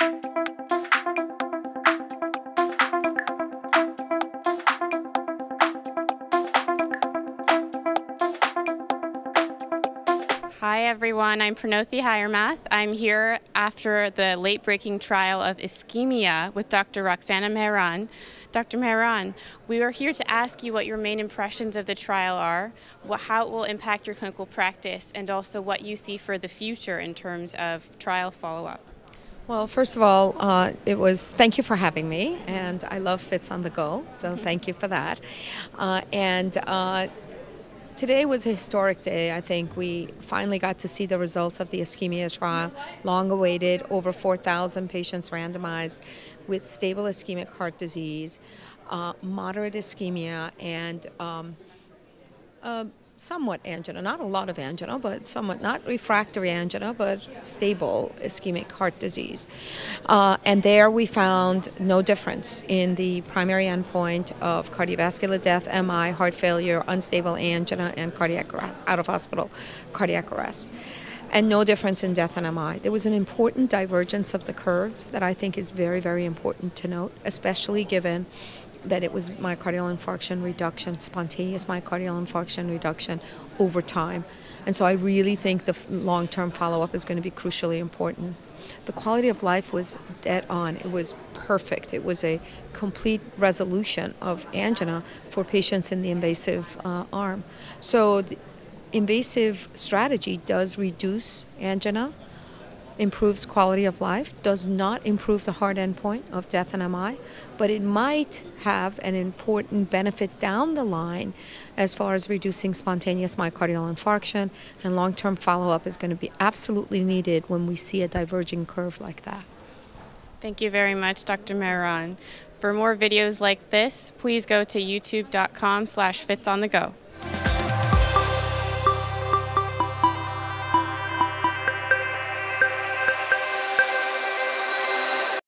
Hi everyone, I'm Pranoti Hiremath. I'm here after the late breaking trial of ischemia with Dr. Roxana Mehran. Dr. Mehran, we are here to ask you what your main impressions of the trial are, how it will impact your clinical practice, and also what you see for the future in terms of trial follow up. Well, first of all, uh, it was thank you for having me, and I love Fits on the Go, so thank you for that. Uh, and uh, Today was a historic day. I think we finally got to see the results of the ischemia trial, long awaited, over 4,000 patients randomized with stable ischemic heart disease, uh, moderate ischemia, and um, uh, somewhat angina, not a lot of angina, but somewhat not refractory angina, but stable ischemic heart disease. Uh, and there we found no difference in the primary endpoint of cardiovascular death, MI, heart failure, unstable angina, and cardiac arrest, out of hospital cardiac arrest. And no difference in death and MI. There was an important divergence of the curves that I think is very, very important to note, especially given that it was myocardial infarction reduction, spontaneous myocardial infarction reduction over time. And so I really think the long term follow up is going to be crucially important. The quality of life was dead on. It was perfect. It was a complete resolution of angina for patients in the invasive uh, arm. So, the invasive strategy does reduce angina improves quality of life, does not improve the hard endpoint of death and MI, but it might have an important benefit down the line as far as reducing spontaneous myocardial infarction, and long term follow up is going to be absolutely needed when we see a diverging curve like that. Thank you very much, Dr. Mehran. For more videos like this, please go to youtube.com slash fitsonthego.